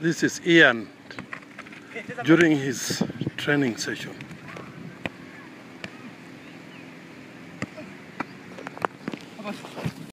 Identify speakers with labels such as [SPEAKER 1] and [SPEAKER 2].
[SPEAKER 1] This is Ian during his training session.